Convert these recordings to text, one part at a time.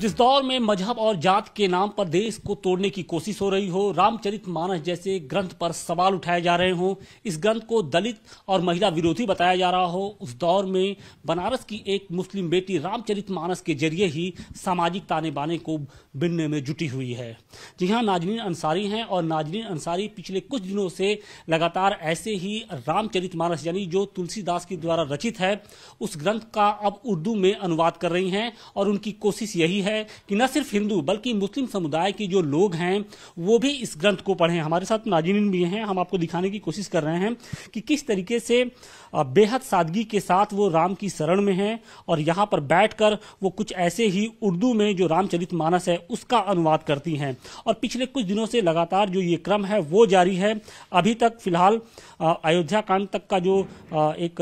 जिस दौर में मज़हब और जात के नाम पर देश को तोड़ने की कोशिश हो रही हो, रामचरित मानस जैसे ग्रंथ पर सवाल उठाए जा रहे हों, इस ग्रंथ को दलित और महिला विरोधी बताया जा रहा हो, उस दौर में बनारस की एक मुस्लिम बेटी रामचरित मानस के ज़रिए ही सामाजिक ताने बाने को बिनने में जुटी हुई है। जी हाँ नाजनीन अंसारी हैं और नाजनीन अंसारी पिछले कुछ दिनों से लगातार ऐसे ही रामचरित मानस यानी जो तुलसीदास के द्वारा रचित है, उस ग्रंथ का अब उर्दू में अनुवाद कर रही हैं और उनकी कोशिश यही है है कि न सिर्फ़ हिंदू, बल्कि मुस्लिम समुदाय के जो लोग हैं, वो भी इस ग्रंथ को पढ़ें हमारे साथ नाजिन भी हैं। हम आपको दिखाने की कोशिश कर रहे हैं कि किस तरीके से बेहद सादगी के साथ वो राम की शरण में हैं और यहाँ पर बैठकर वो कुछ ऐसे ही उर्दू में जो रामचरित मानस है, उसका अनुवाद करती हैं। और पिछले कुछ दिनों से लगातार जो ये क्रम है, वो जारी है। अभी तक फ़िलहाल अयोध्या कांड तक का जो एक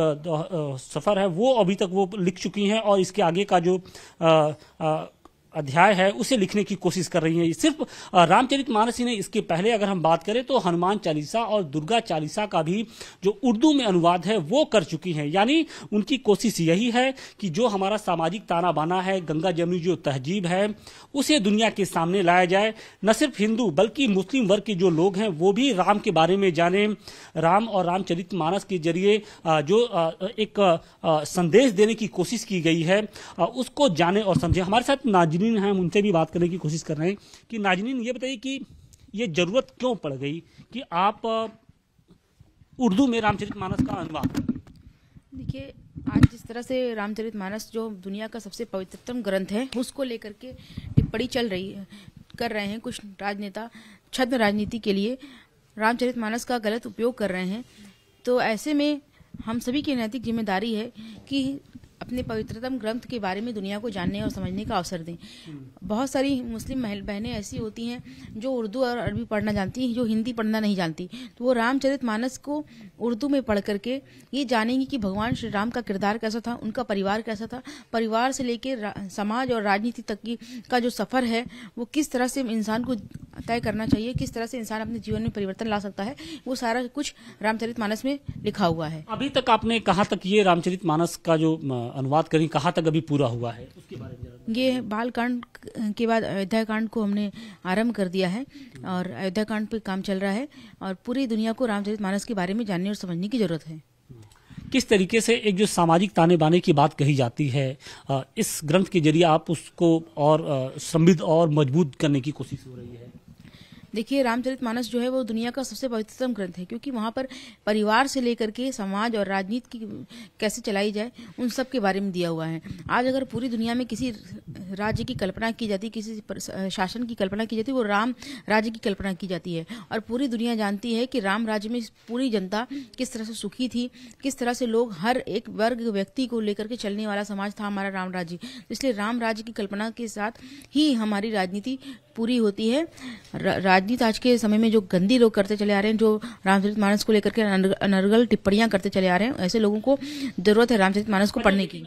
सफ़र है, वो अभी तक वो लिख चुकी हैं और इसके आगे का जो अध्याय है, उसे लिखने की कोशिश कर रही हैं। सिर्फ़ रामचरित मानस ही नहीं इसके पहले अगर हम बात करें तो हनुमान चालीसा और दुर्गा चालीसा का भी जो उर्दू में अनुवाद है, वो कर चुकी हैं। यानी उनकी कोशिश यही है कि जो हमारा सामाजिक ताना बाना है, गंगा जमुनी जो तहजीब है, उसे दुनिया के सामने लाया जाए। न सिर्फ़ हिंदू, बल्कि मुस्लिम वर्ग के जो लोग हैं, वो भी राम के बारे में जाने। राम और रामचरित मानस के ज़रिए जो एक संदेश देने की कोशिश की गई है उसको जाने और समझे। हमारे साथ नाजनी नाजनीन हैं, हम उनसे भी बात करने की कोशिश कर रहे हैं कि नाजनीन, ये बताइए कि ये ज़रूरत क्यों पड़ गई कि आप उर्दू में रामचरित मानस का अनुवाद देखिए, आज जिस तरह से रामचरित मानस जो दुनिया का सबसे पवित्रतम ग्रंथ है, उसको लेकर के टिप्पणी चल रही है, कर रहे हैं कुछ राजनेता, छद्म राजनीति के लिए रामचरित मानस का गलत उपयोग कर रहे हैं। तो ऐसे में हम सभी की नैतिक ज़िम्मेदारी है कि अपने पवित्रतम ग्रंथ के बारे में दुनिया को जानने और समझने का अवसर दें। बहुत सारी मुस्लिम बहनें ऐसी होती हैं जो उर्दू और अरबी पढ़ना जानती हैं, जो हिंदी पढ़ना नहीं जानती। तो वो रामचरित मानस को उर्दू में पढ़ करके ये जानेंगी कि भगवान श्री राम का किरदार कैसा था, उनका परिवार कैसा था। परिवार से लेकर समाज और राजनीति तक की, का जो सफ़र है, वो किस तरह से इंसान को तय करना चाहिए, किस तरह से इंसान अपने जीवन में परिवर्तन ला सकता है, वो सारा कुछ रामचरित मानस में लिखा हुआ है। अभी तक आपने कहा तक ये रामचरित मानस का जो अनुवाद करें कहाँ तक अभी पूरा हुआ है? उसके बारे में ये बाल कांड के बाद अयोध्या कांड को हमने आरंभ कर दिया है और अयोध्या कांड पे काम चल रहा है और पूरी दुनिया को रामचरित मानस के बारे में जानने और समझने की ज़रूरत है। किस तरीके से एक जो सामाजिक ताने बाने की बात कही जाती है इस ग्रंथ के ज़रिए आप उसको और समृद्ध और मज़बूत करने की कोशिश हो रही है? देखिए, रामचरित मानस जो है वो दुनिया का सबसे पवित्रतम ग्रंथ है, क्योंकि वहाँ पर परिवार से लेकर के समाज और राजनीति की कैसे चलाई जाए, उन सब के बारे में दिया हुआ है। आज अगर पूरी दुनिया में किसी राज्य की कल्पना की जाती, किसी शासन की कल्पना की जाती, वो राम राज्य की कल्पना की जाती है। और पूरी दुनिया जानती है कि राम राज्य में पूरी जनता किस तरह से सुखी थी, किस तरह से लोग हर एक वर्ग व्यक्ति को लेकर के चलने वाला समाज था हमारा राम राज्य। इसलिए राम राज्य की कल्पना के साथ ही हमारी राजनीति पूरी होती है। राजनीति आज के समय में जो गंदी लोग करते चले आ रहे हैं जो रामचरित मानस को लेकर के अनर्गल टिप्पणियाँ करते चले आ रहे हैं ऐसे लोगों को ज़रूरत है रामचरित मानस को पढ़ने की।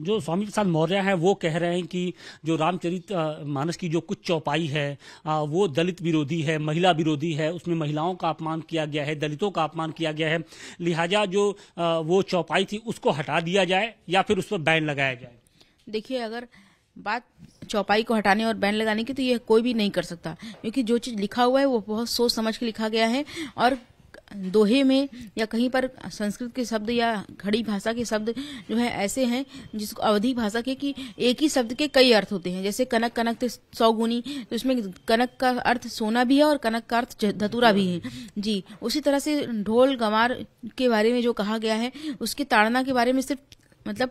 जो स्वामी प्रसाद मौर्य हैं वो कह रहे हैं कि जो रामचरित मानस की जो कुछ चौपाई है वो दलित विरोधी है महिला विरोधी है उसमें महिलाओं का अपमान किया गया है दलितों का अपमान किया गया है। लिहाजा जो वो चौपाई थी उसको हटा दिया जाए या फिर उस पर बैन लगाया जाए। देखिए अगर बात चौपाई को हटाने और बैन लगाने की तो ये कोई भी नहीं कर सकता। क्योंकि जो चीज़ लिखा हुआ है, वो बहुत सोच समझ के लिखा गया है और दोहे में या कहीं पर संस्कृत के शब्द या खड़ी भाषा के शब्द जो है ऐसे हैं, जिसको अवधि भाषा के कि एक ही शब्द के कई अर्थ होते हैं। जैसे कनक कनक थे सौ गुनी तो इसमें कनक का अर्थ सोना भी है और कनक का अर्थ धतुरा भी है। जी, उसी तरह से ढोल गंवार के बारे में जो कहा गया है, उसके ताड़ना के बारे में सिर्फ़ मतलब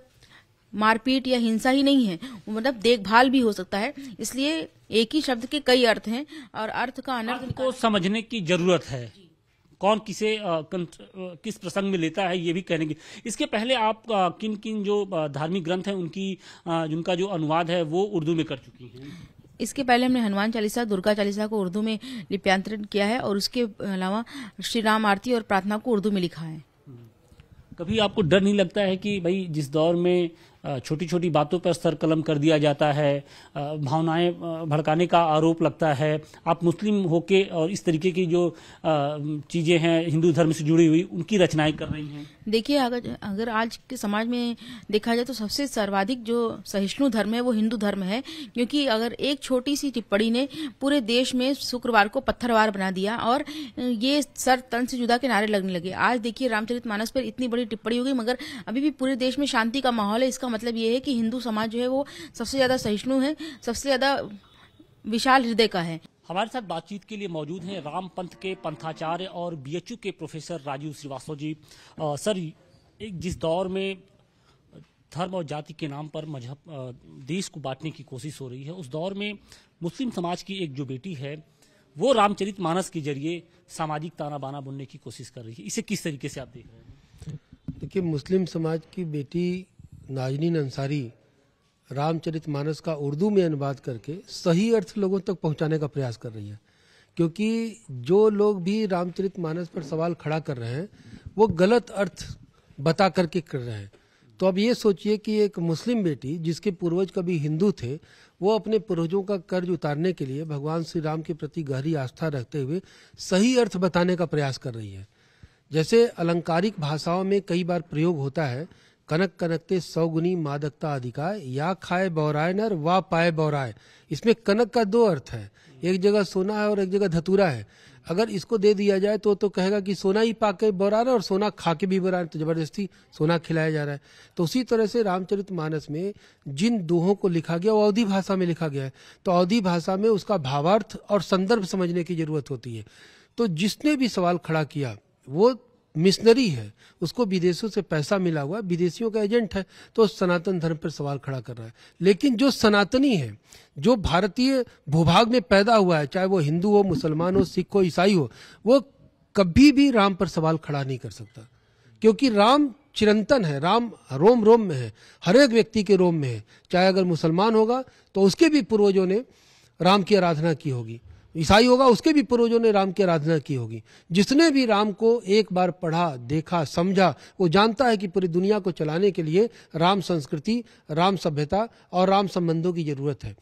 मारपीट या हिंसा ही नहीं है मतलब देखभाल भी हो सकता है। इसलिए एक ही शब्द के कई अर्थ हैं और अर्थ का अनर्थ को समझने की ज़रूरत है। कौन किसे आ, किस प्रसंग में लेता है ये भी कहने की इसके पहले आप आ, किन किन जो धार्मिक ग्रंथ हैं उनकी आ, जिनका जो अनुवाद है वो उर्दू में कर चुकी हैं। इसके पहले हमने हनुमान चालीसा दुर्गा चालीसा को उर्दू में लिप्यांतरण किया है और उसके अलावा श्री राम आरती और प्रार्थना को उर्दू में लिखा है। कभी आपको डर नहीं लगता है कि भाई जिस दौर में छोटी छोटी बातों पर सर कलम कर दिया जाता है। भावनाएँ भड़काने का आरोप लगता है। आप मुस्लिम होके और इस तरीके की जो चीज़ें हैं, हिंदू धर्म से जुड़ी हुई, उनकी रचनाएँ कर रही हैं। देखिए, अगर अगर आज के समाज में देखा जाए तो सबसे सर्वाधिक जो सहिष्णु धर्म है, वो हिंदू धर्म है। क्योंकि अगर एक छोटी सी टिप्पणी ने पूरे देश में शुक्रवार को पत्थरवार बना दिया और ये सर तन से जुदा के नारे लगने लगे। आज देखिए, रामचरितमानस पर इतनी बड़ी टिप्पणी हो गई, मगर अभी भी पूरे देश में शांति का माहौल है, इसका मतलब ये है कि हिंदू समाज जो है वो सबसे ज़्यादा सहिष्णु है सबसे ज़्यादा विशाल हृदय का है। हमारे साथ बातचीत के लिए मौजूद हैं राम पंथ के पंथाचार्य और बीएचयू के प्रोफेसर राजीव श्रीवास्तव जी। अ, सर एक जिस दौर में धर्म और जाति के नाम पर मज़हब देश को बांटने की कोशिश हो रही है उस दौर में मुस्लिम समाज की एक जो बेटी है वो रामचरित मानस के ज़रिए सामाजिक ताना बाना बुनने की कोशिश कर रही है। इसे किस तरीके से आप देख रहे हैं? देखिए मुस्लिम समाज की बेटी नाजनीन अंसारी, रामचरित मानस का उर्दू में अनुवाद करके सही अर्थ लोगों तक पहुँचाने का प्रयास कर रही है। क्योंकि जो लोग भी रामचरित मानस पर सवाल खड़ा कर रहे हैं, वो गलत अर्थ बता करके कर रहे हैं। तो अब ये सोचिए कि एक मुस्लिम बेटी, जिसके पूर्वज कभी हिंदू थे, वो अपने पूर्वजों का कर्ज उतारने के लिए भगवान श्री राम के प्रति गहरी आस्था रखते हुए सही अर्थ बताने का प्रयास कर रही है। जैसे अलंकारिक भाषाओं में कई बार प्रयोग होता है कनक कनकते सौगुनी मादकता अधिकाय या खाए बौराय नर, वा पाए बौराय इसमें कनक का दो अर्थ है। एक जगह सोना है और एक जगह धतूरा है। अगर इसको दे दिया जाए तो तो कहेगा कि सोना ही पाके बौरा रहा और सोना खा के भी बौरा तो ज़बरदस्ती सोना खिलाया जा रहा है। तो उसी तरह से रामचरित मानस में जिन दोहों को लिखा गया, वो अवधि भाषा में लिखा गया है। तो अवधि भाषा में उसका भावार्थ और संदर्भ समझने की ज़रूरत होती है। तो जिसने भी सवाल खड़ा किया, वो मिशनरी है। उसको विदेशों से पैसा मिला हुआ विदेशियों का एजेंट है तो सनातन धर्म पर सवाल खड़ा कर रहा है। लेकिन जो सनातनी है, जो भारतीय भूभाग में पैदा हुआ है, चाहे वो हिंदू हो, मुसलमान हो, सिख हो, ईसाई हो, वो कभी भी राम पर सवाल खड़ा नहीं कर सकता। क्योंकि राम चिरंतन है, राम रोम रोम में है, हर एक व्यक्ति के रोम में है। चाहे अगर मुसलमान होगा तो उसके भी पूर्वजों ने राम की आराधना की होगी। ईसाई होगा, उसके भी पूर्वजों ने राम की आराधना की होगी। जिसने भी राम को एक बार पढ़ा, देखा, समझा, वो जानता है कि पूरी दुनिया को चलाने के लिए राम संस्कृति, राम सभ्यता और राम संबंधों की ज़रूरत है।